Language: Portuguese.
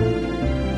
Música